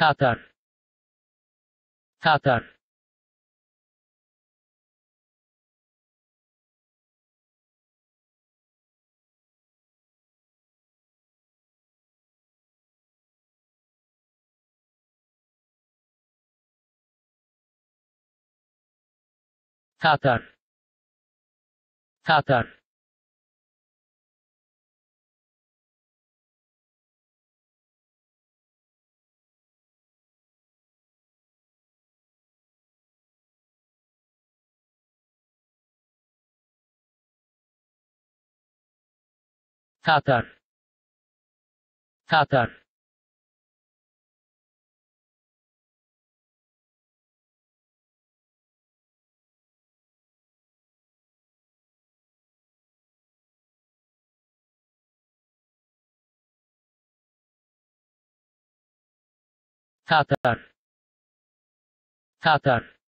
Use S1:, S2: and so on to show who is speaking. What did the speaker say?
S1: Tatar. Tatar. Tatar. Tatar Tatar. Tatar. Tatar. Tatar